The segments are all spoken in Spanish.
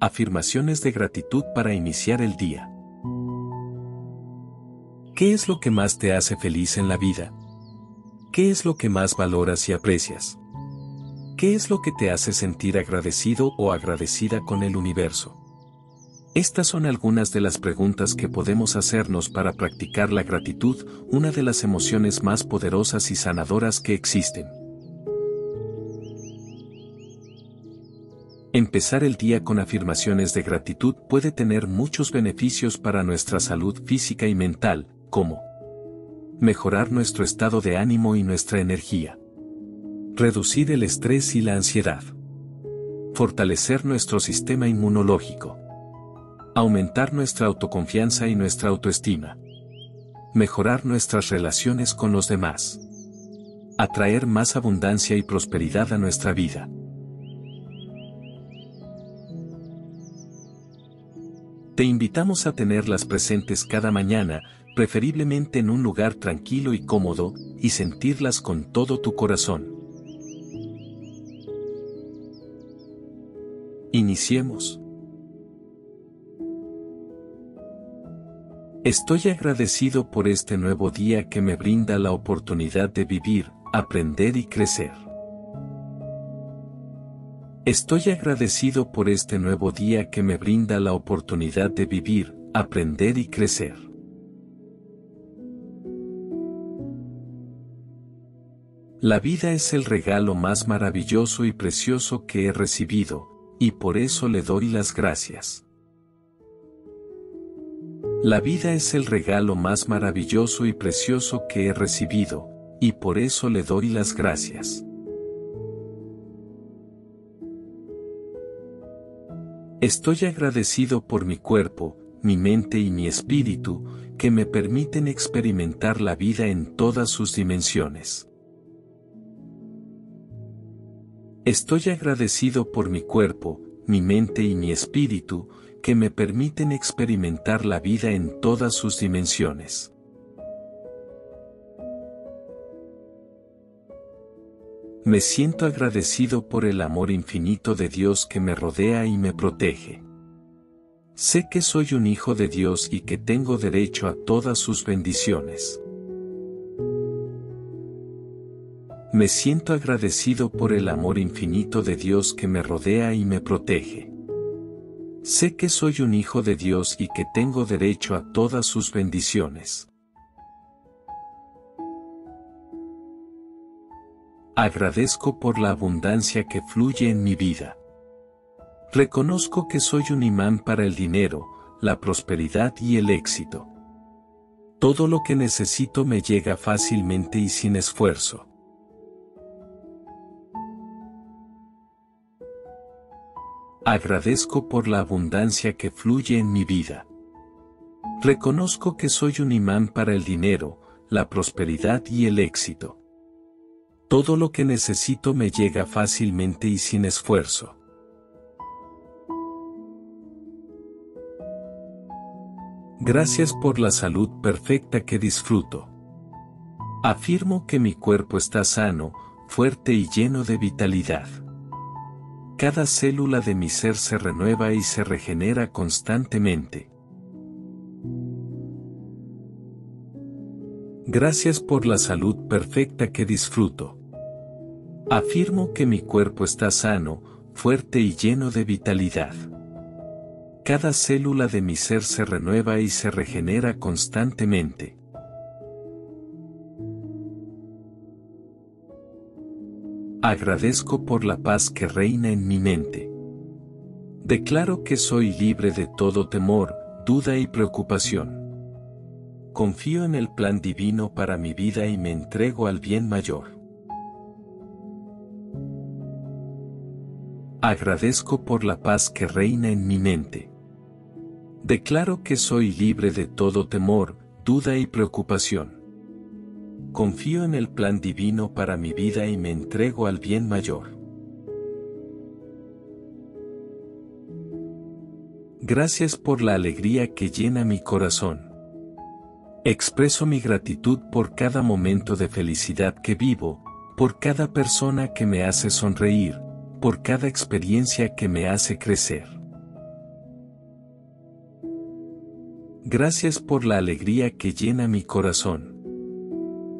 Afirmaciones de gratitud para iniciar el día. ¿Qué es lo que más te hace feliz en la vida? ¿Qué es lo que más valoras y aprecias? ¿Qué es lo que te hace sentir agradecido o agradecida con el universo? Estas son algunas de las preguntas que podemos hacernos para practicar la gratitud, una de las emociones más poderosas y sanadoras que existen. Empezar el día con afirmaciones de gratitud puede tener muchos beneficios para nuestra salud física y mental, como mejorar nuestro estado de ánimo y nuestra energía, reducir el estrés y la ansiedad, fortalecer nuestro sistema inmunológico, aumentar nuestra autoconfianza y nuestra autoestima, mejorar nuestras relaciones con los demás, atraer más abundancia y prosperidad a nuestra vida. Te invitamos a tenerlas presentes cada mañana, preferiblemente en un lugar tranquilo y cómodo, y sentirlas con todo tu corazón. Iniciemos. Estoy agradecido por este nuevo día que me brinda la oportunidad de vivir, aprender y crecer. Estoy agradecido por este nuevo día que me brinda la oportunidad de vivir, aprender y crecer. La vida es el regalo más maravilloso y precioso que he recibido, y por eso le doy las gracias. La vida es el regalo más maravilloso y precioso que he recibido, y por eso le doy las gracias. Estoy agradecido por mi cuerpo, mi mente y mi espíritu, que me permiten experimentar la vida en todas sus dimensiones. Estoy agradecido por mi cuerpo, mi mente y mi espíritu, que me permiten experimentar la vida en todas sus dimensiones. Me siento agradecido por el amor infinito de Dios que me rodea y me protege. Sé que soy un hijo de Dios y que tengo derecho a todas sus bendiciones. Me siento agradecido por el amor infinito de Dios que me rodea y me protege. Sé que soy un hijo de Dios y que tengo derecho a todas sus bendiciones. Agradezco por la abundancia que fluye en mi vida. Reconozco que soy un imán para el dinero, la prosperidad y el éxito. Todo lo que necesito me llega fácilmente y sin esfuerzo. Agradezco por la abundancia que fluye en mi vida. Reconozco que soy un imán para el dinero, la prosperidad y el éxito. Todo lo que necesito me llega fácilmente y sin esfuerzo. Gracias por la salud perfecta que disfruto. Afirmo que mi cuerpo está sano, fuerte y lleno de vitalidad. Cada célula de mi ser se renueva y se regenera constantemente. Gracias por la salud perfecta que disfruto. Afirmo que mi cuerpo está sano, fuerte y lleno de vitalidad. Cada célula de mi ser se renueva y se regenera constantemente. Agradezco por la paz que reina en mi mente. Declaro que soy libre de todo temor, duda y preocupación. Confío en el plan divino para mi vida y me entrego al bien mayor. Agradezco por la paz que reina en mi mente. Declaro que soy libre de todo temor, duda y preocupación. Confío en el plan divino para mi vida y me entrego al bien mayor. Gracias por la alegría que llena mi corazón. Expreso mi gratitud por cada momento de felicidad que vivo, por cada persona que me hace sonreír, por cada experiencia que me hace crecer. Gracias por la alegría que llena mi corazón.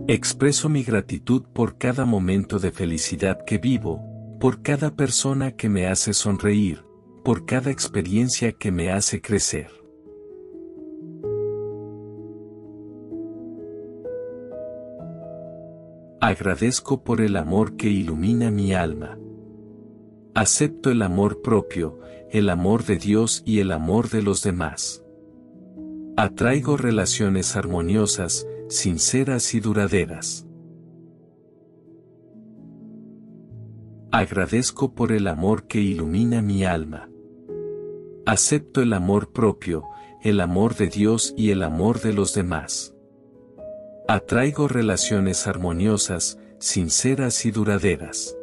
Expreso mi gratitud por cada momento de felicidad que vivo, por cada persona que me hace sonreír, por cada experiencia que me hace crecer. Agradezco por el amor que ilumina mi alma. Acepto el amor propio, el amor de Dios y el amor de los demás. Atraigo relaciones armoniosas, sinceras y duraderas. Agradezco por el amor que ilumina mi alma. Acepto el amor propio, el amor de Dios y el amor de los demás. Atraigo relaciones armoniosas, sinceras y duraderas.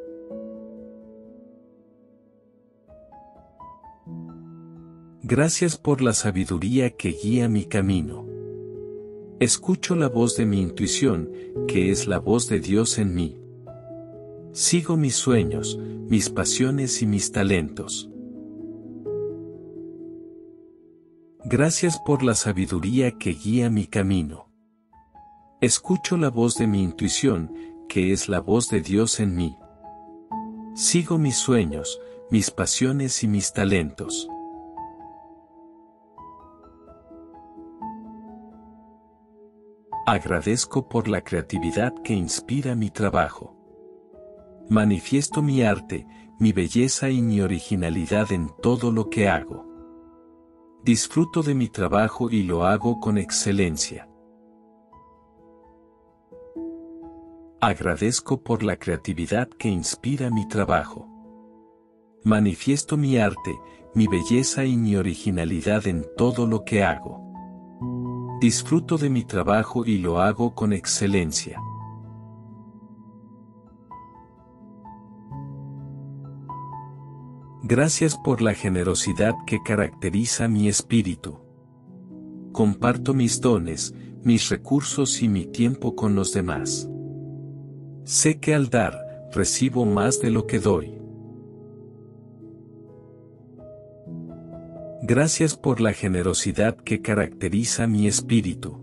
Gracias por la sabiduría que guía mi camino. Escucho la voz de mi intuición, que es la voz de Dios en mí. Sigo mis sueños, mis pasiones y mis talentos. Gracias por la sabiduría que guía mi camino. Escucho la voz de mi intuición, que es la voz de Dios en mí. Sigo mis sueños, mis pasiones y mis talentos. Agradezco por la creatividad que inspira mi trabajo. Manifiesto mi arte, mi belleza y mi originalidad en todo lo que hago. Disfruto de mi trabajo y lo hago con excelencia. Agradezco por la creatividad que inspira mi trabajo. Manifiesto mi arte, mi belleza y mi originalidad en todo lo que hago. Disfruto de mi trabajo y lo hago con excelencia. Gracias por la generosidad que caracteriza mi espíritu. Comparto mis dones, mis recursos y mi tiempo con los demás. Sé que al dar, recibo más de lo que doy. Gracias por la generosidad que caracteriza mi espíritu.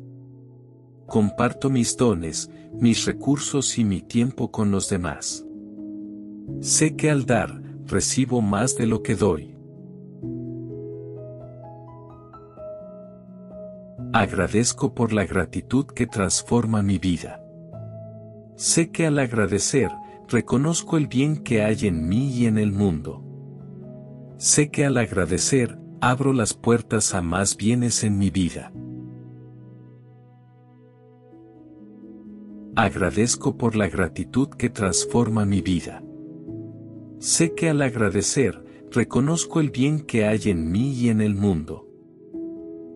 Comparto mis dones, mis recursos y mi tiempo con los demás. Sé que al dar, recibo más de lo que doy. Agradezco por la gratitud que transforma mi vida. Sé que al agradecer, reconozco el bien que hay en mí y en el mundo. Sé que al agradecer, abro las puertas a más bienes en mi vida. Agradezco por la gratitud que transforma mi vida. Sé que al agradecer, reconozco el bien que hay en mí y en el mundo.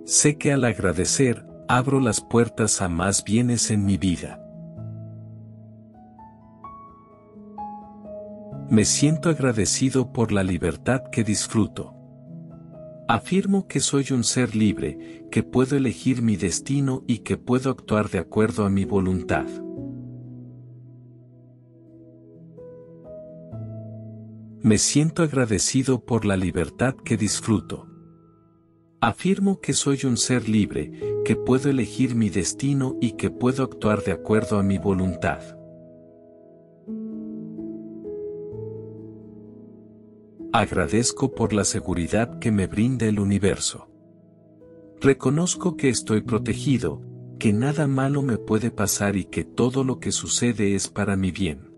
Sé que al agradecer, abro las puertas a más bienes en mi vida. Me siento agradecido por la libertad que disfruto. Afirmo que soy un ser libre, que puedo elegir mi destino y que puedo actuar de acuerdo a mi voluntad. Me siento agradecido por la libertad que disfruto. Afirmo que soy un ser libre, que puedo elegir mi destino y que puedo actuar de acuerdo a mi voluntad. Agradezco por la seguridad que me brinda el universo. Reconozco que estoy protegido, que nada malo me puede pasar y que todo lo que sucede es para mi bien.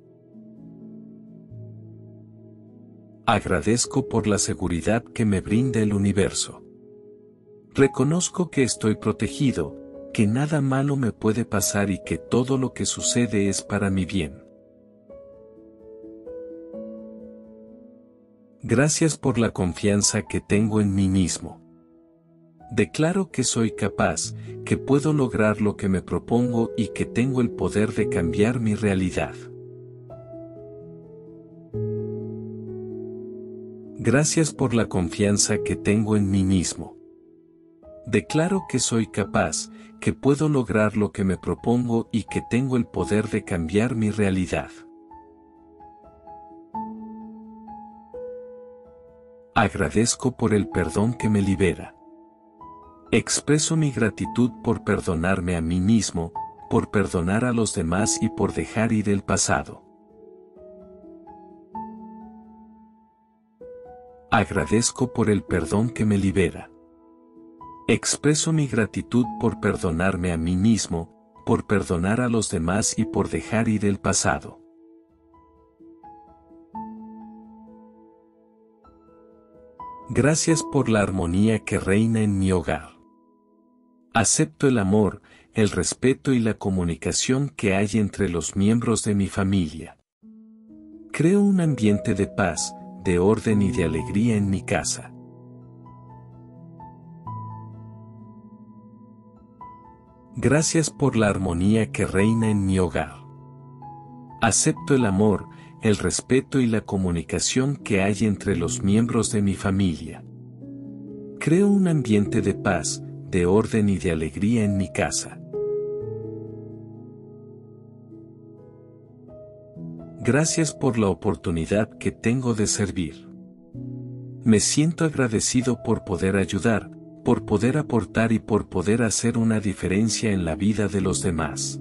Agradezco por la seguridad que me brinda el universo. Reconozco que estoy protegido, que nada malo me puede pasar y que todo lo que sucede es para mi bien. Gracias por la confianza que tengo en mí mismo. Declaro que soy capaz, que puedo lograr lo que me propongo y que tengo el poder de cambiar mi realidad. Gracias por la confianza que tengo en mí mismo. Declaro que soy capaz, que puedo lograr lo que me propongo y que tengo el poder de cambiar mi realidad. Agradezco por el perdón que me libera. Expreso mi gratitud por perdonarme a mí mismo, por perdonar a los demás y por dejar ir el pasado. Agradezco por el perdón que me libera. Expreso mi gratitud por perdonarme a mí mismo, por perdonar a los demás y por dejar ir el pasado. Gracias por la armonía que reina en mi hogar. Acepto el amor, el respeto y la comunicación que hay entre los miembros de mi familia. Creo un ambiente de paz, de orden y de alegría en mi casa. Gracias por la armonía que reina en mi hogar. Acepto el amor, el respeto y la comunicación que hay entre los miembros de mi familia. Creo un ambiente de paz, de orden y de alegría en mi casa. Gracias por la oportunidad que tengo de servir. Me siento agradecido por poder ayudar, por poder aportar y por poder hacer una diferencia en la vida de los demás.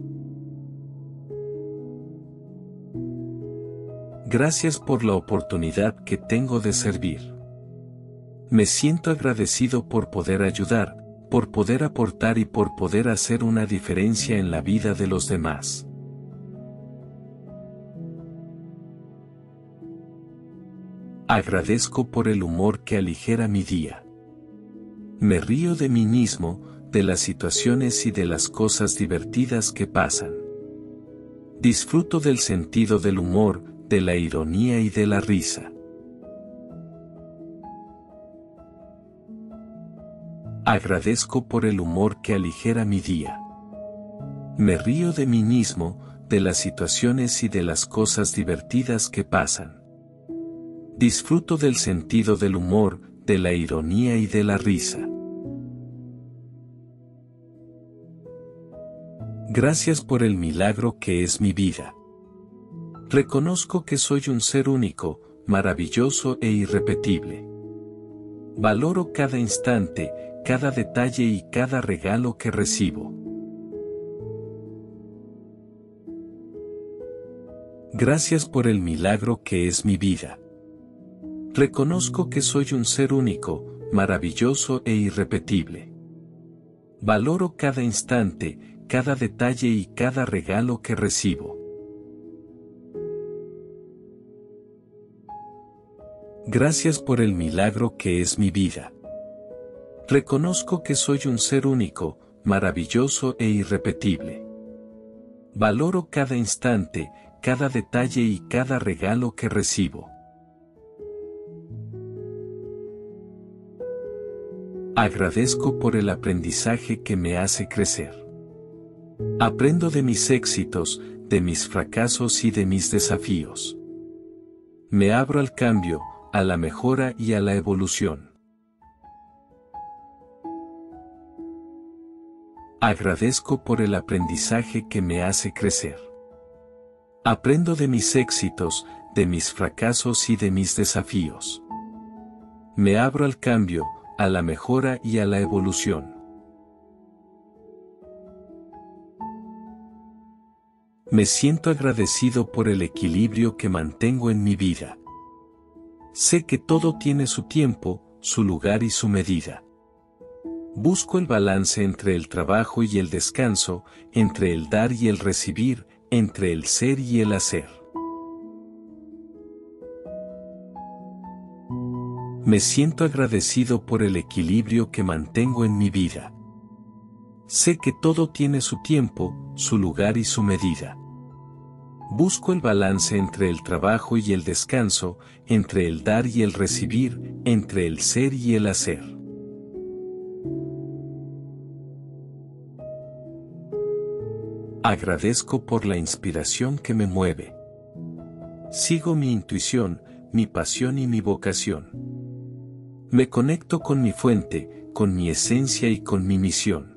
Gracias por la oportunidad que tengo de servir. Me siento agradecido por poder ayudar, por poder aportar y por poder hacer una diferencia en la vida de los demás. Agradezco por el humor que aligera mi día. Me río de mí mismo, de las situaciones y de las cosas divertidas que pasan. Disfruto del sentido del humor, de la ironía y de la risa. Agradezco por el humor que aligera mi día. Me río de mí mismo, de las situaciones y de las cosas divertidas que pasan. Disfruto del sentido del humor, de la ironía y de la risa. Gracias por el milagro que es mi vida. Reconozco que soy un ser único, maravilloso e irrepetible. Valoro cada instante, cada detalle y cada regalo que recibo. Gracias por el milagro que es mi vida. Reconozco que soy un ser único, maravilloso e irrepetible. Valoro cada instante, cada detalle y cada regalo que recibo. Gracias por el milagro que es mi vida. Reconozco que soy un ser único, maravilloso e irrepetible. Valoro cada instante, cada detalle y cada regalo que recibo. Agradezco por el aprendizaje que me hace crecer. Aprendo de mis éxitos, de mis fracasos y de mis desafíos. Me abro al cambio, a la mejora y a la evolución. Agradezco por el aprendizaje que me hace crecer. Aprendo de mis éxitos, de mis fracasos y de mis desafíos. Me abro al cambio, a la mejora y a la evolución. Me siento agradecido por el equilibrio que mantengo en mi vida. Sé que todo tiene su tiempo, su lugar y su medida. Busco el balance entre el trabajo y el descanso, entre el dar y el recibir, entre el ser y el hacer. Me siento agradecido por el equilibrio que mantengo en mi vida. Sé que todo tiene su tiempo, su lugar y su medida. Busco el balance entre el trabajo y el descanso, entre el dar y el recibir, entre el ser y el hacer. Agradezco por la inspiración que me mueve. Sigo mi intuición, mi pasión y mi vocación. Me conecto con mi fuente, con mi esencia y con mi misión.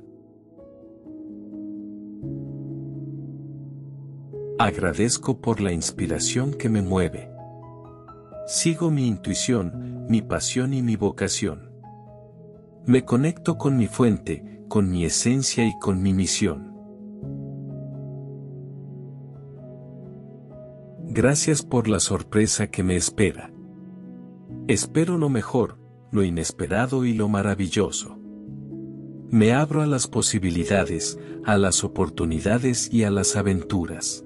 Agradezco por la inspiración que me mueve. Sigo mi intuición, mi pasión y mi vocación. Me conecto con mi fuente, con mi esencia y con mi misión. Gracias por la sorpresa que me espera. Espero lo mejor, lo inesperado y lo maravilloso. Me abro a las posibilidades, a las oportunidades y a las aventuras.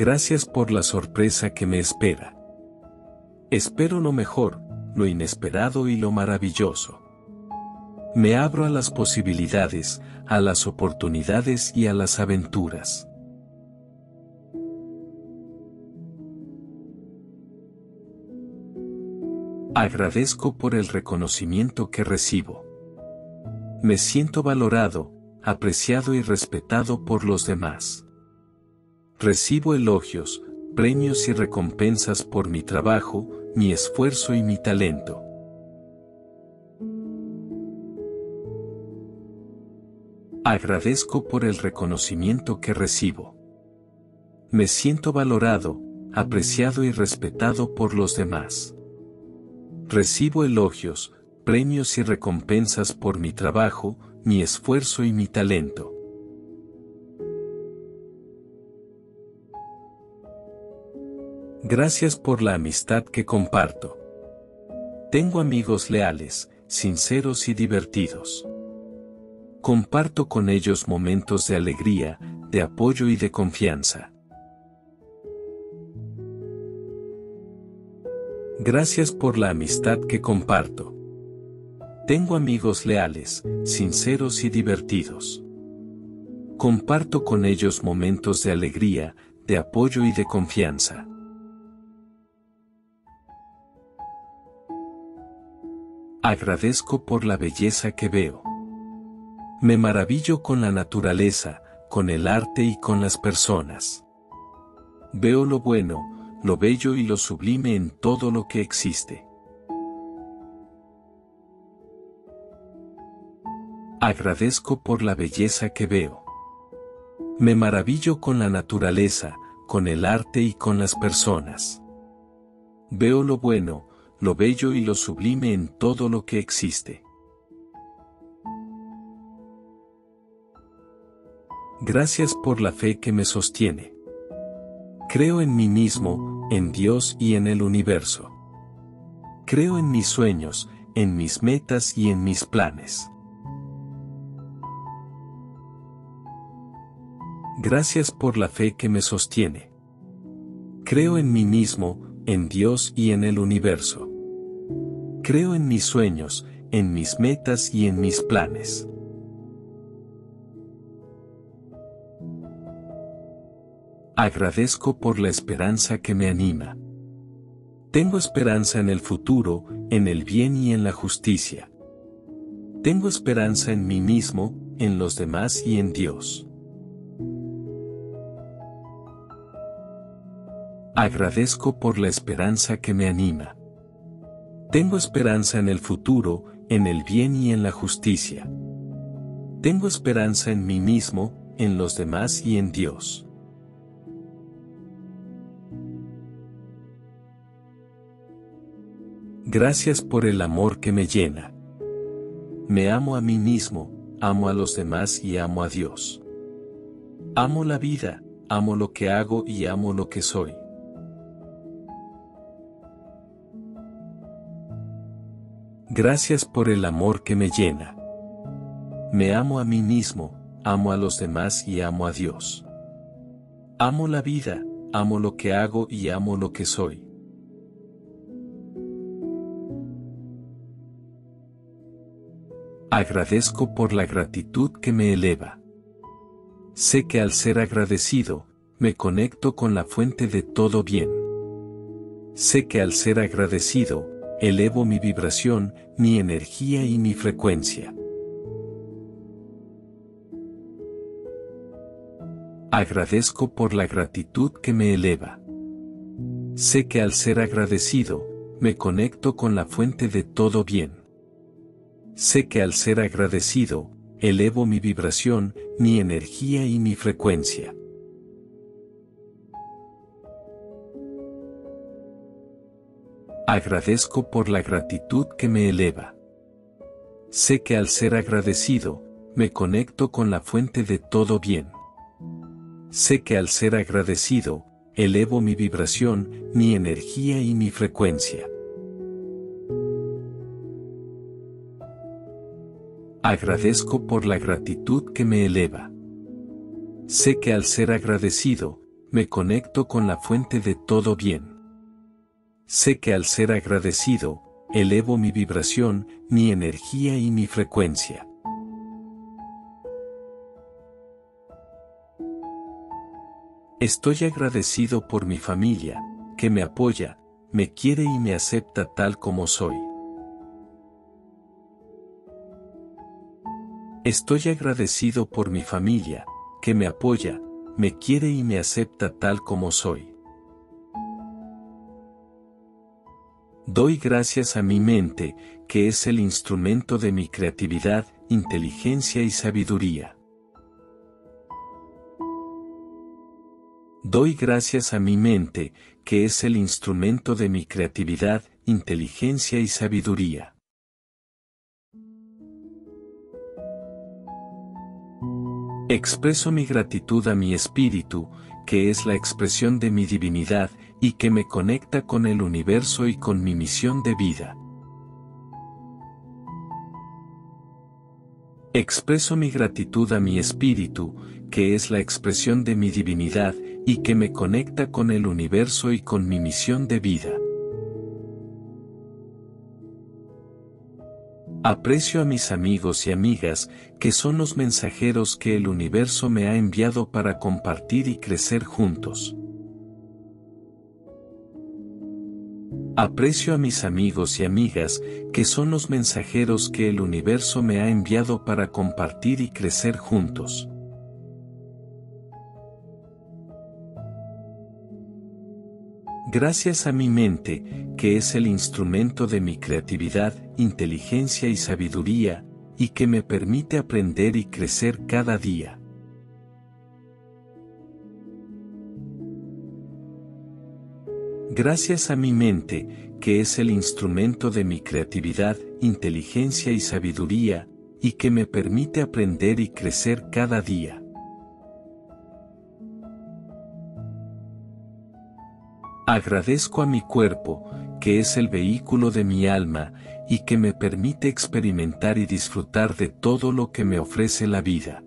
Gracias por la sorpresa que me espera. Espero lo mejor, lo inesperado y lo maravilloso. Me abro a las posibilidades, a las oportunidades y a las aventuras. Agradezco por el reconocimiento que recibo. Me siento valorado, apreciado y respetado por los demás. Recibo elogios, premios y recompensas por mi trabajo, mi esfuerzo y mi talento. Agradezco por el reconocimiento que recibo. Me siento valorado, apreciado y respetado por los demás. Recibo elogios, premios y recompensas por mi trabajo, mi esfuerzo y mi talento. Gracias por la amistad que comparto. Tengo amigos leales, sinceros y divertidos. Comparto con ellos momentos de alegría, de apoyo y de confianza. Gracias por la amistad que comparto. Tengo amigos leales, sinceros y divertidos. Comparto con ellos momentos de alegría, de apoyo y de confianza. Agradezco por la belleza que veo. Me maravillo con la naturaleza, con el arte y con las personas. Veo lo bueno, lo bello y lo sublime en todo lo que existe. Agradezco por la belleza que veo. Me maravillo con la naturaleza, con el arte y con las personas. Veo lo bueno, lo bello y lo sublime en todo lo que existe. Gracias por la fe que me sostiene. Creo en mí mismo, en Dios y en el universo. Creo en mis sueños, en mis metas y en mis planes. Gracias por la fe que me sostiene. Creo en mí mismo, en Dios y en el universo. Creo en mis sueños, en mis metas y en mis planes. Agradezco por la esperanza que me anima. Tengo esperanza en el futuro, en el bien y en la justicia. Tengo esperanza en mí mismo, en los demás y en Dios. Agradezco por la esperanza que me anima. Tengo esperanza en el futuro, en el bien y en la justicia. Tengo esperanza en mí mismo, en los demás y en Dios. Gracias por el amor que me llena. Me amo a mí mismo, amo a los demás y amo a Dios. Amo la vida, amo lo que hago y amo lo que soy. Gracias por el amor que me llena. Me amo a mí mismo, amo a los demás y amo a Dios. Amo la vida, amo lo que hago y amo lo que soy. Agradezco por la gratitud que me eleva. Sé que al ser agradecido, me conecto con la fuente de todo bien. Sé que al ser agradecido, elevo mi vibración, mi energía y mi frecuencia. Agradezco por la gratitud que me eleva. Sé que al ser agradecido, me conecto con la fuente de todo bien. Sé que al ser agradecido, elevo mi vibración, mi energía y mi frecuencia. Agradezco por la gratitud que me eleva. Sé que al ser agradecido, me conecto con la fuente de todo bien. Sé que al ser agradecido, elevo mi vibración, mi energía y mi frecuencia. Agradezco por la gratitud que me eleva. Sé que al ser agradecido, me conecto con la fuente de todo bien. Sé que al ser agradecido, elevo mi vibración, mi energía y mi frecuencia. Estoy agradecido por mi familia, que me apoya, me quiere y me acepta tal como soy. Estoy agradecido por mi familia, que me apoya, me quiere y me acepta tal como soy. Doy gracias a mi mente, que es el instrumento de mi creatividad, inteligencia y sabiduría. Doy gracias a mi mente, que es el instrumento de mi creatividad, inteligencia y sabiduría. Expreso mi gratitud a mi espíritu, que es la expresión de mi divinidad, y que me conecta con el universo y con mi misión de vida. Expreso mi gratitud a mi espíritu, que es la expresión de mi divinidad, y que me conecta con el universo y con mi misión de vida. Aprecio a mis amigos y amigas, que son los mensajeros que el universo me ha enviado para compartir y crecer juntos. Aprecio a mis amigos y amigas, que son los mensajeros que el universo me ha enviado para compartir y crecer juntos. Gracias a mi mente, que es el instrumento de mi creatividad, inteligencia y sabiduría, y que me permite aprender y crecer cada día. Gracias a mi mente, que es el instrumento de mi creatividad, inteligencia y sabiduría, y que me permite aprender y crecer cada día. Agradezco a mi cuerpo, que es el vehículo de mi alma, y que me permite experimentar y disfrutar de todo lo que me ofrece la vida.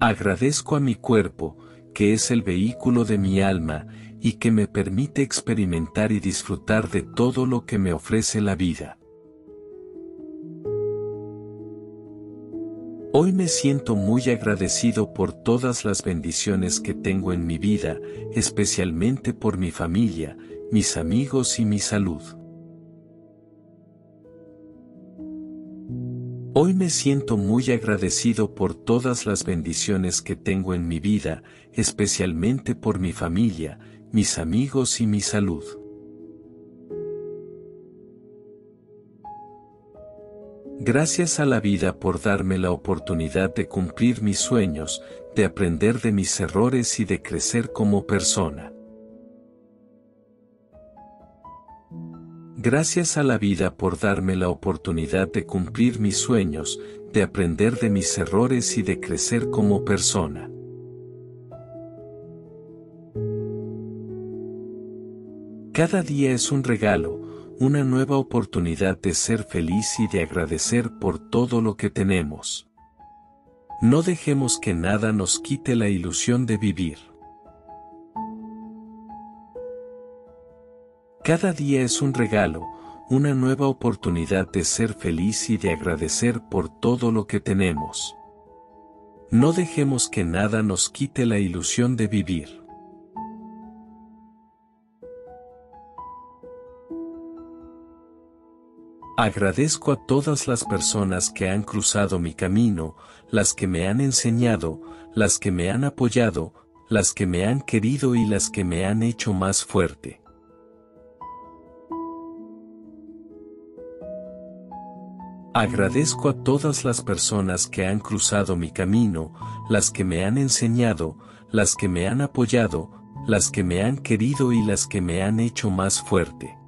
Agradezco a mi cuerpo, que es el vehículo de mi alma, y que me permite experimentar y disfrutar de todo lo que me ofrece la vida. Hoy me siento muy agradecido por todas las bendiciones que tengo en mi vida, especialmente por mi familia, mis amigos y mi salud. Hoy me siento muy agradecido por todas las bendiciones que tengo en mi vida, especialmente por mi familia, mis amigos y mi salud. Gracias a la vida por darme la oportunidad de cumplir mis sueños, de aprender de mis errores y de crecer como persona. Gracias a la vida por darme la oportunidad de cumplir mis sueños, de aprender de mis errores y de crecer como persona. Cada día es un regalo, una nueva oportunidad de ser feliz y de agradecer por todo lo que tenemos. No dejemos que nada nos quite la ilusión de vivir. Cada día es un regalo, una nueva oportunidad de ser feliz y de agradecer por todo lo que tenemos. No dejemos que nada nos quite la ilusión de vivir. Agradezco a todas las personas que han cruzado mi camino, las que me han enseñado, las que me han apoyado, las que me han querido y las que me han hecho más fuerte. Agradezco a todas las personas que han cruzado mi camino, las que me han enseñado, las que me han apoyado, las que me han querido y las que me han hecho más fuerte.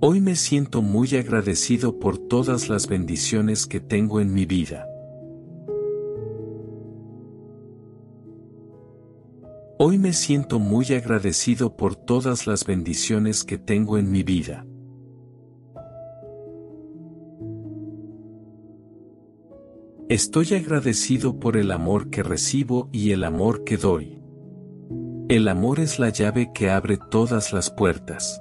Hoy me siento muy agradecido por todas las bendiciones que tengo en mi vida. Hoy me siento muy agradecido por todas las bendiciones que tengo en mi vida. Estoy agradecido por el amor que recibo y el amor que doy. El amor es la llave que abre todas las puertas.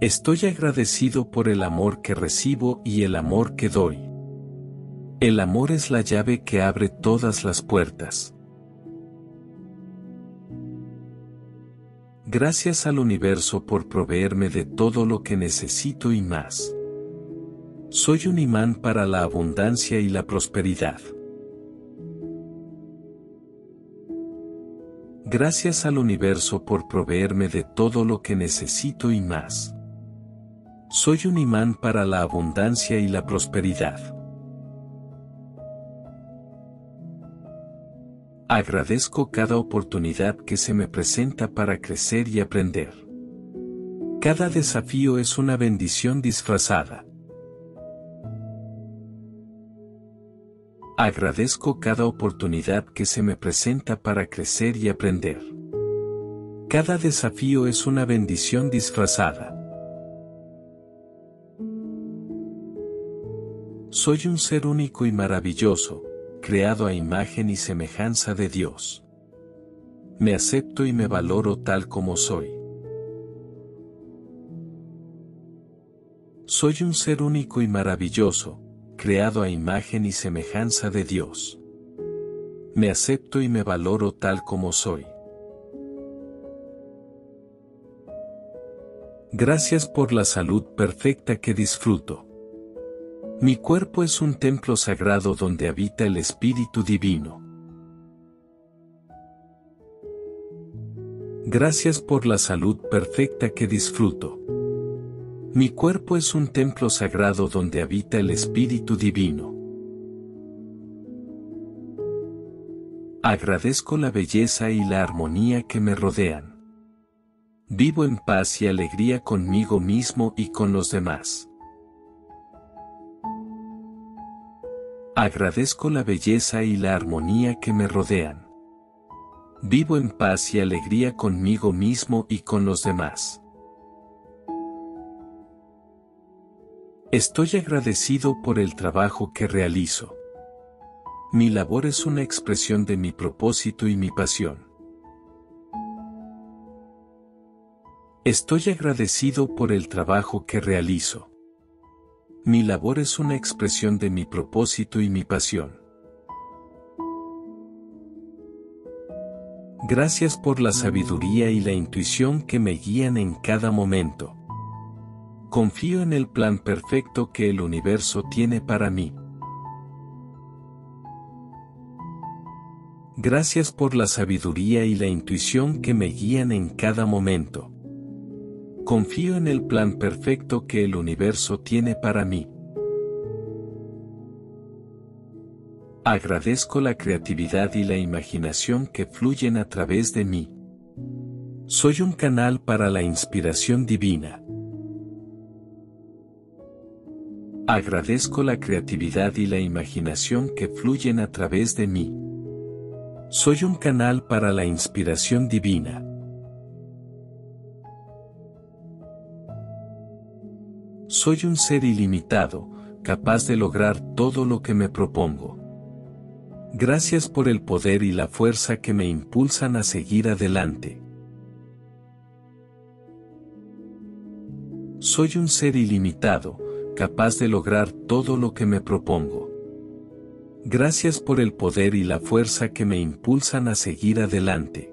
Estoy agradecido por el amor que recibo y el amor que doy. El amor es la llave que abre todas las puertas. Gracias al universo por proveerme de todo lo que necesito y más. Soy un imán para la abundancia y la prosperidad. Gracias al universo por proveerme de todo lo que necesito y más. Soy un imán para la abundancia y la prosperidad. Agradezco cada oportunidad que se me presenta para crecer y aprender. Cada desafío es una bendición disfrazada. Agradezco cada oportunidad que se me presenta para crecer y aprender. Cada desafío es una bendición disfrazada. Soy un ser único y maravilloso, creado a imagen y semejanza de Dios. Me acepto y me valoro tal como soy. Soy un ser único y maravilloso, creado a imagen y semejanza de Dios. Me acepto y me valoro tal como soy. Gracias por la salud perfecta que disfruto. Mi cuerpo es un templo sagrado donde habita el Espíritu Divino. Gracias por la salud perfecta que disfruto. Mi cuerpo es un templo sagrado donde habita el Espíritu Divino. Agradezco la belleza y la armonía que me rodean. Vivo en paz y alegría conmigo mismo y con los demás. Agradezco la belleza y la armonía que me rodean. Vivo en paz y alegría conmigo mismo y con los demás. Estoy agradecido por el trabajo que realizo. Mi labor es una expresión de mi propósito y mi pasión. Estoy agradecido por el trabajo que realizo. Mi labor es una expresión de mi propósito y mi pasión. Gracias por la sabiduría y la intuición que me guían en cada momento. Confío en el plan perfecto que el universo tiene para mí. Gracias por la sabiduría y la intuición que me guían en cada momento. Confío en el plan perfecto que el universo tiene para mí. Agradezco la creatividad y la imaginación que fluyen a través de mí. Soy un canal para la inspiración divina. Agradezco la creatividad y la imaginación que fluyen a través de mí. Soy un canal para la inspiración divina. Soy un ser ilimitado, capaz de lograr todo lo que me propongo. Gracias por el poder y la fuerza que me impulsan a seguir adelante. Soy un ser ilimitado, capaz de lograr todo lo que me propongo. Gracias por el poder y la fuerza que me impulsan a seguir adelante.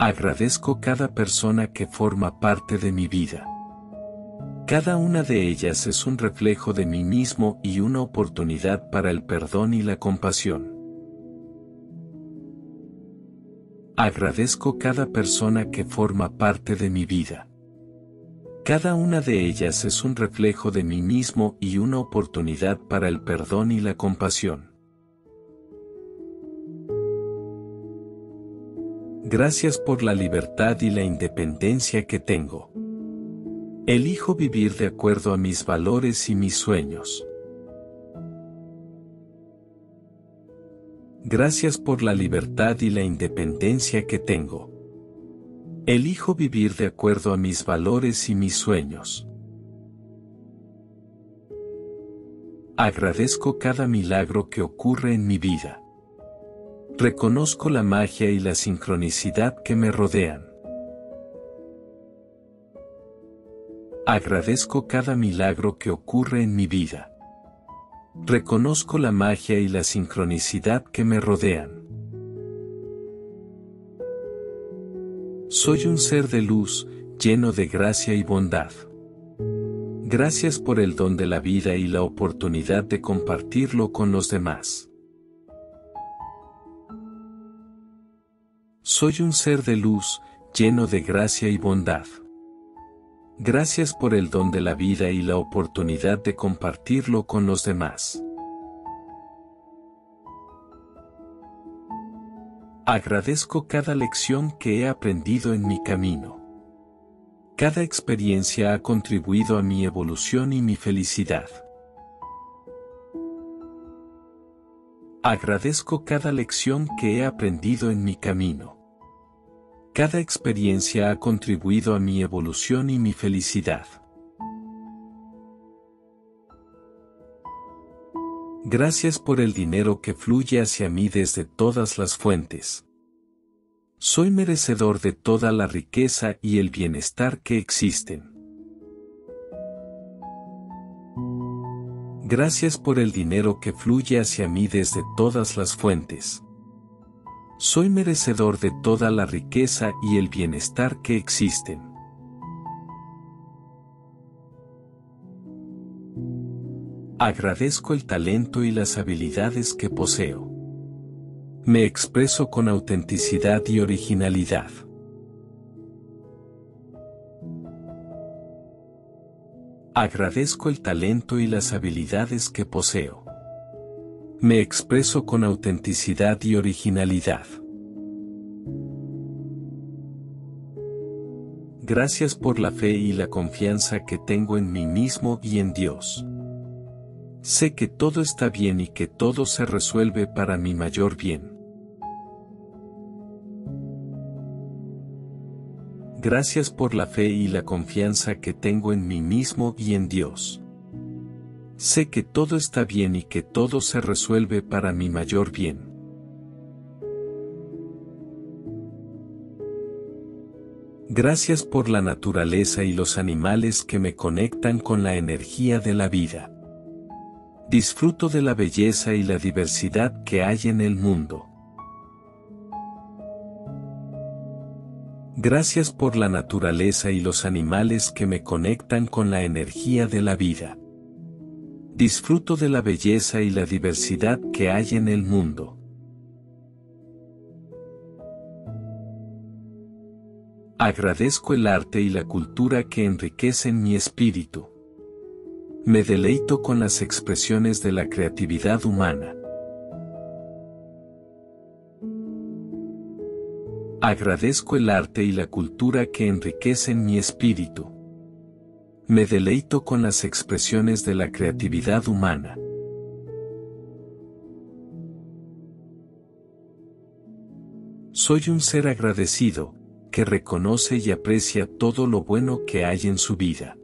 Agradezco cada persona que forma parte de mi vida. Cada una de ellas es un reflejo de mí mismo y una oportunidad para el perdón y la compasión. Agradezco cada persona que forma parte de mi vida. Cada una de ellas es un reflejo de mí mismo y una oportunidad para el perdón y la compasión. Gracias por la libertad y la independencia que tengo. Elijo vivir de acuerdo a mis valores y mis sueños. Gracias por la libertad y la independencia que tengo. Elijo vivir de acuerdo a mis valores y mis sueños. Agradezco cada milagro que ocurre en mi vida. Reconozco la magia y la sincronicidad que me rodean. Agradezco cada milagro que ocurre en mi vida. Reconozco la magia y la sincronicidad que me rodean. Soy un ser de luz, lleno de gracia y bondad. Gracias por el don de la vida y la oportunidad de compartirlo con los demás. Soy un ser de luz, lleno de gracia y bondad. Gracias por el don de la vida y la oportunidad de compartirlo con los demás. Agradezco cada lección que he aprendido en mi camino. Cada experiencia ha contribuido a mi evolución y mi felicidad. Agradezco cada lección que he aprendido en mi camino. Cada experiencia ha contribuido a mi evolución y mi felicidad. Gracias por el dinero que fluye hacia mí desde todas las fuentes. Soy merecedor de toda la riqueza y el bienestar que existen. Gracias por el dinero que fluye hacia mí desde todas las fuentes. Soy merecedor de toda la riqueza y el bienestar que existen. Agradezco el talento y las habilidades que poseo. Me expreso con autenticidad y originalidad. Agradezco el talento y las habilidades que poseo. Me expreso con autenticidad y originalidad. Gracias por la fe y la confianza que tengo en mí mismo y en Dios. Sé que todo está bien y que todo se resuelve para mi mayor bien. Gracias por la fe y la confianza que tengo en mí mismo y en Dios. Sé que todo está bien y que todo se resuelve para mi mayor bien. Gracias por la naturaleza y los animales que me conectan con la energía de la vida. Disfruto de la belleza y la diversidad que hay en el mundo. Gracias por la naturaleza y los animales que me conectan con la energía de la vida. Disfruto de la belleza y la diversidad que hay en el mundo. Agradezco el arte y la cultura que enriquecen mi espíritu. Me deleito con las expresiones de la creatividad humana. Agradezco el arte y la cultura que enriquecen mi espíritu. Me deleito con las expresiones de la creatividad humana. Soy un ser agradecido, que reconoce y aprecia todo lo bueno que hay en su vida.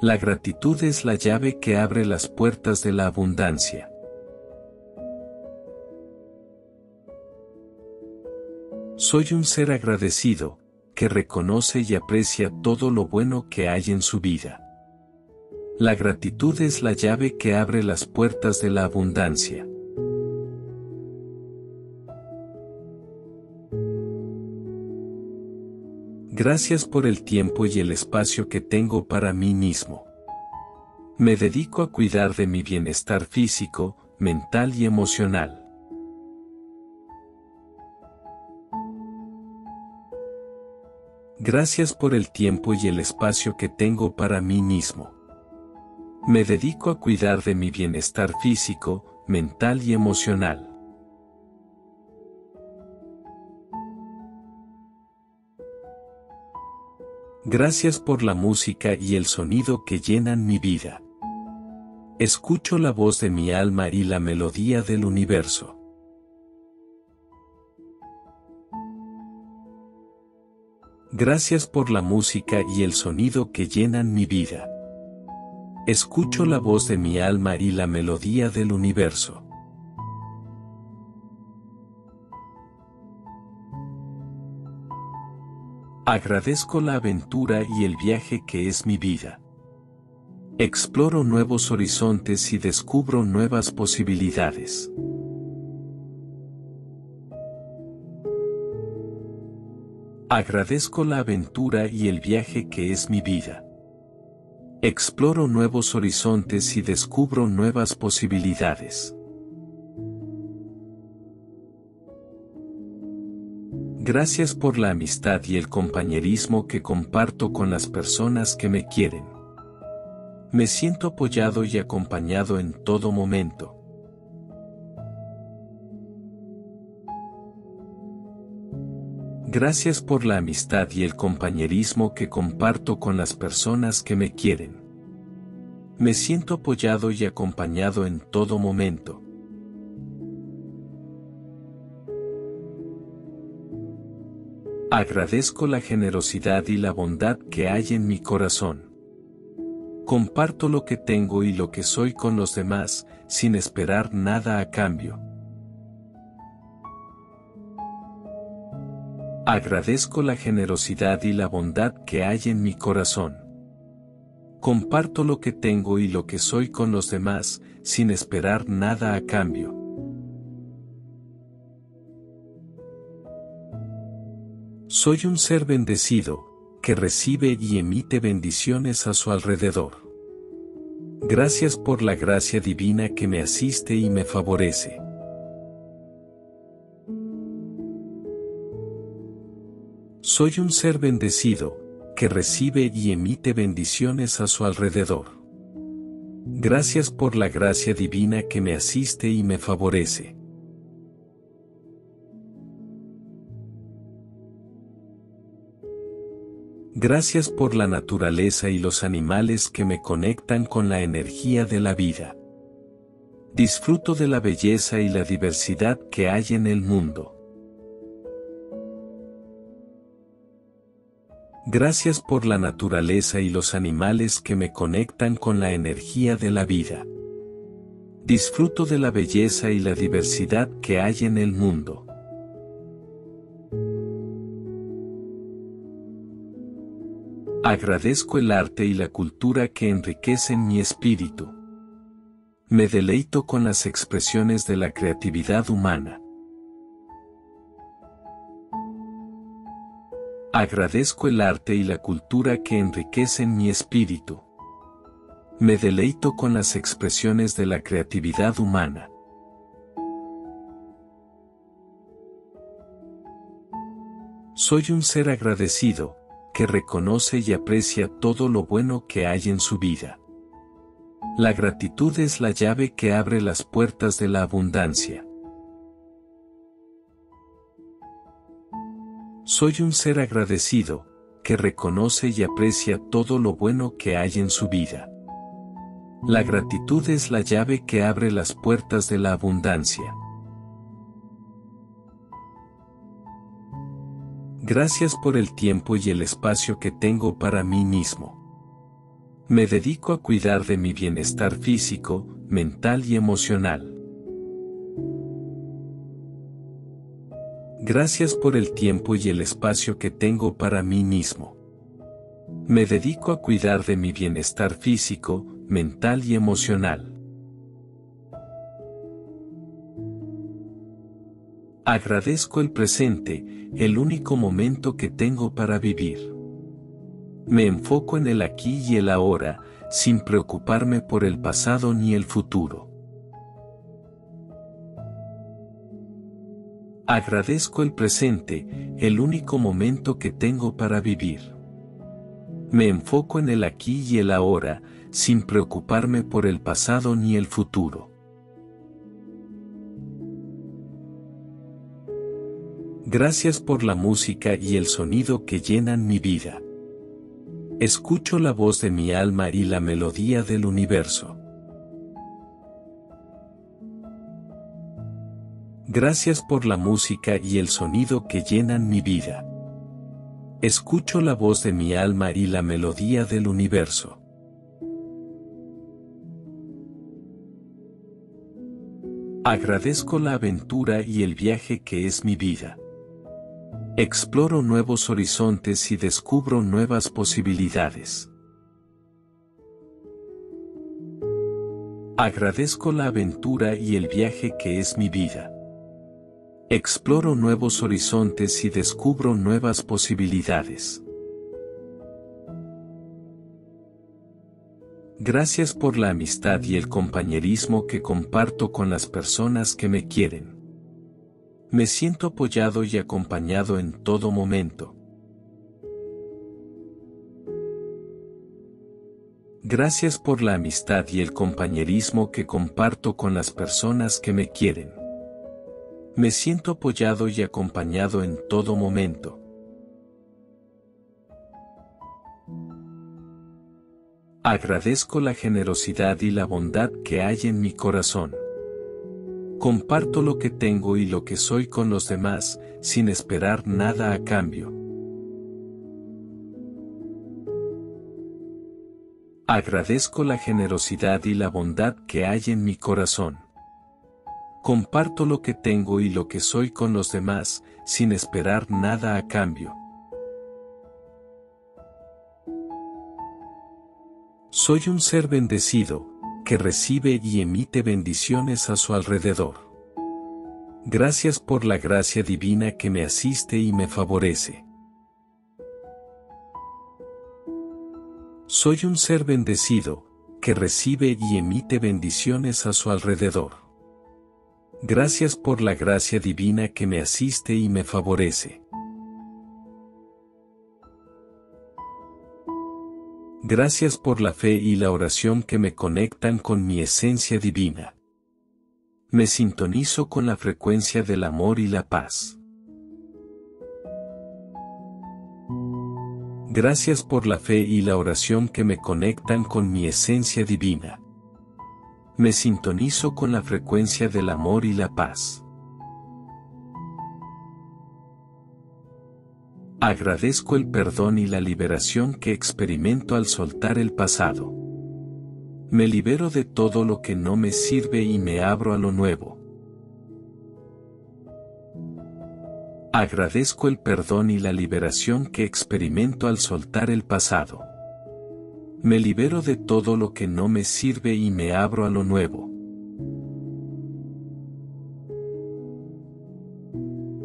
La gratitud es la llave que abre las puertas de la abundancia. Soy un ser agradecido, reconoce y aprecia todo lo bueno que hay en su vida. La gratitud es la llave que abre las puertas de la abundancia. Gracias por el tiempo y el espacio que tengo para mí mismo. Me dedico a cuidar de mi bienestar físico, mental y emocional. Gracias por el tiempo y el espacio que tengo para mí mismo. Me dedico a cuidar de mi bienestar físico, mental y emocional. Gracias por la música y el sonido que llenan mi vida. Escucho la voz de mi alma y la melodía del universo. Gracias por la música y el sonido que llenan mi vida. Escucho la voz de mi alma y la melodía del universo. Agradezco la aventura y el viaje que es mi vida. Exploro nuevos horizontes y descubro nuevas posibilidades. Agradezco la aventura y el viaje que es mi vida. Exploro nuevos horizontes y descubro nuevas posibilidades. Gracias por la amistad y el compañerismo que comparto con las personas que me quieren. Me siento apoyado y acompañado en todo momento. Gracias por la amistad y el compañerismo que comparto con las personas que me quieren. Me siento apoyado y acompañado en todo momento. Agradezco la generosidad y la bondad que hay en mi corazón. Comparto lo que tengo y lo que soy con los demás, sin esperar nada a cambio. Agradezco la generosidad y la bondad que hay en mi corazón. Comparto lo que tengo y lo que soy con los demás, sin esperar nada a cambio. Soy un ser bendecido, que recibe y emite bendiciones a su alrededor. Gracias por la gracia divina que me asiste y me favorece. Soy un ser bendecido, que recibe y emite bendiciones a su alrededor. Gracias por la gracia divina que me asiste y me favorece. Gracias por la naturaleza y los animales que me conectan con la energía de la vida. Disfruto de la belleza y la diversidad que hay en el mundo. Gracias por la naturaleza y los animales que me conectan con la energía de la vida. Disfruto de la belleza y la diversidad que hay en el mundo. Agradezco el arte y la cultura que enriquecen mi espíritu. Me deleito con las expresiones de la creatividad humana. Agradezco el arte y la cultura que enriquecen mi espíritu. Me deleito con las expresiones de la creatividad humana. Soy un ser agradecido, que reconoce y aprecia todo lo bueno que hay en su vida. La gratitud es la llave que abre las puertas de la abundancia. Soy un ser agradecido, que reconoce y aprecia todo lo bueno que hay en su vida. La gratitud es la llave que abre las puertas de la abundancia. Gracias por el tiempo y el espacio que tengo para mí mismo. Me dedico a cuidar de mi bienestar físico, mental y emocional. Gracias por el tiempo y el espacio que tengo para mí mismo. Me dedico a cuidar de mi bienestar físico, mental y emocional. Agradezco el presente, el único momento que tengo para vivir. Me enfoco en el aquí y el ahora, sin preocuparme por el pasado ni el futuro. Agradezco el presente, el único momento que tengo para vivir. Me enfoco en el aquí y el ahora, sin preocuparme por el pasado ni el futuro. Gracias por la música y el sonido que llenan mi vida. Escucho la voz de mi alma y la melodía del universo. Gracias por la música y el sonido que llenan mi vida. Escucho la voz de mi alma y la melodía del universo. Agradezco la aventura y el viaje que es mi vida. Exploro nuevos horizontes y descubro nuevas posibilidades. Agradezco la aventura y el viaje que es mi vida. Exploro nuevos horizontes y descubro nuevas posibilidades. Gracias por la amistad y el compañerismo que comparto con las personas que me quieren. Me siento apoyado y acompañado en todo momento. Gracias por la amistad y el compañerismo que comparto con las personas que me quieren. Me siento apoyado y acompañado en todo momento. Agradezco la generosidad y la bondad que hay en mi corazón. Comparto lo que tengo y lo que soy con los demás, sin esperar nada a cambio. Agradezco la generosidad y la bondad que hay en mi corazón. Comparto lo que tengo y lo que soy con los demás, sin esperar nada a cambio. Soy un ser bendecido, que recibe y emite bendiciones a su alrededor. Gracias por la gracia divina que me asiste y me favorece. Soy un ser bendecido, que recibe y emite bendiciones a su alrededor. Gracias por la gracia divina que me asiste y me favorece. Gracias por la fe y la oración que me conectan con mi esencia divina. Me sintonizo con la frecuencia del amor y la paz. Gracias por la fe y la oración que me conectan con mi esencia divina. Me sintonizo con la frecuencia del amor y la paz. Agradezco el perdón y la liberación que experimento al soltar el pasado. Me libero de todo lo que no me sirve y me abro a lo nuevo. Agradezco el perdón y la liberación que experimento al soltar el pasado. Me libero de todo lo que no me sirve y me abro a lo nuevo.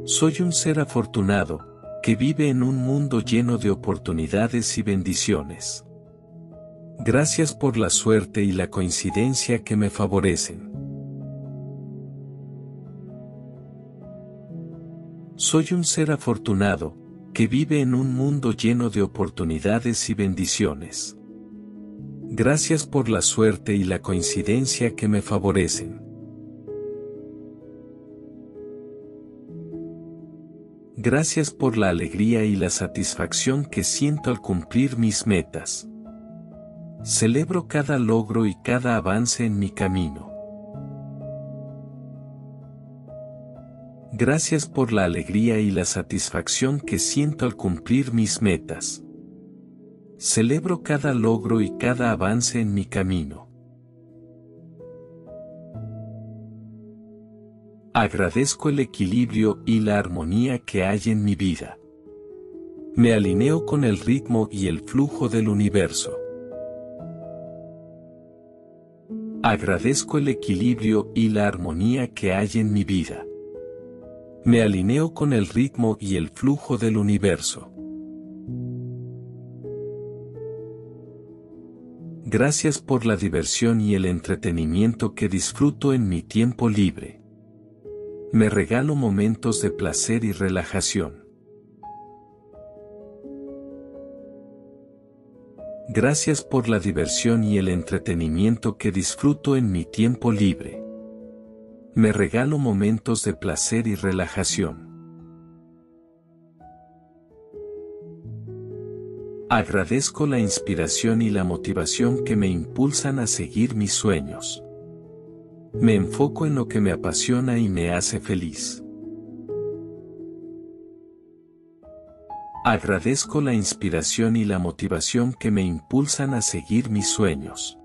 Soy un ser afortunado, que vive en un mundo lleno de oportunidades y bendiciones. Gracias por la suerte y la coincidencia que me favorecen. Soy un ser afortunado, que vive en un mundo lleno de oportunidades y bendiciones. Gracias por la suerte y la coincidencia que me favorecen. Gracias por la alegría y la satisfacción que siento al cumplir mis metas. Celebro cada logro y cada avance en mi camino. Gracias por la alegría y la satisfacción que siento al cumplir mis metas. Celebro cada logro y cada avance en mi camino. Agradezco el equilibrio y la armonía que hay en mi vida. Me alineo con el ritmo y el flujo del universo. Agradezco el equilibrio y la armonía que hay en mi vida. Me alineo con el ritmo y el flujo del universo. Gracias por la diversión y el entretenimiento que disfruto en mi tiempo libre. Me regalo momentos de placer y relajación. Gracias por la diversión y el entretenimiento que disfruto en mi tiempo libre. Me regalo momentos de placer y relajación. Agradezco la inspiración y la motivación que me impulsan a seguir mis sueños. Me enfoco en lo que me apasiona y me hace feliz. Agradezco la inspiración y la motivación que me impulsan a seguir mis sueños.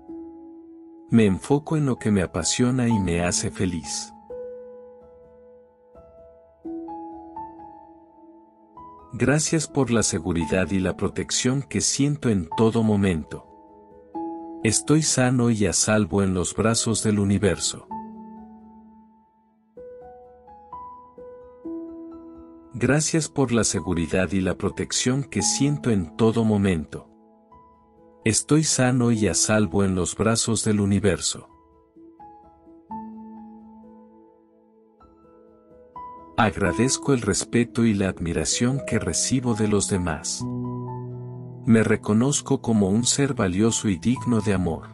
Me enfoco en lo que me apasiona y me hace feliz. Gracias por la seguridad y la protección que siento en todo momento. Estoy sano y a salvo en los brazos del universo. Gracias por la seguridad y la protección que siento en todo momento. Estoy sano y a salvo en los brazos del universo. Agradezco el respeto y la admiración que recibo de los demás. Me reconozco como un ser valioso y digno de amor.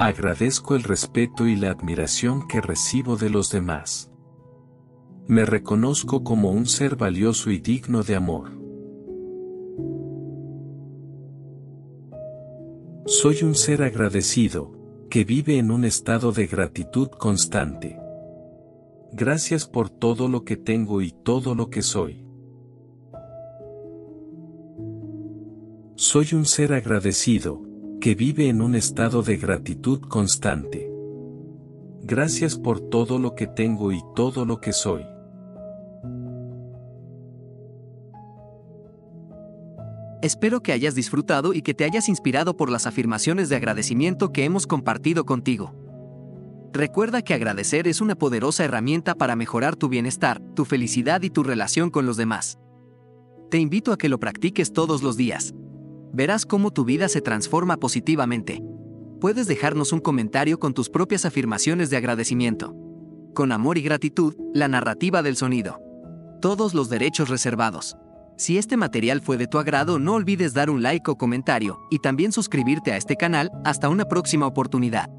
Agradezco el respeto y la admiración que recibo de los demás. Me reconozco como un ser valioso y digno de amor. Soy un ser agradecido, que vive en un estado de gratitud constante. Gracias por todo lo que tengo y todo lo que soy. Soy un ser agradecido, que vive en un estado de gratitud constante. Gracias por todo lo que tengo y todo lo que soy. Espero que hayas disfrutado y que te hayas inspirado por las afirmaciones de agradecimiento que hemos compartido contigo. Recuerda que agradecer es una poderosa herramienta para mejorar tu bienestar, tu felicidad y tu relación con los demás. Te invito a que lo practiques todos los días verás cómo tu vida se transforma positivamente. Puedes dejarnos un comentario con tus propias afirmaciones de agradecimiento. Con amor y gratitud, la narrativa del sonido. Todos los derechos reservados. Si este material fue de tu agrado, no olvides dar un like o comentario, y también suscribirte a este canal, hasta una próxima oportunidad.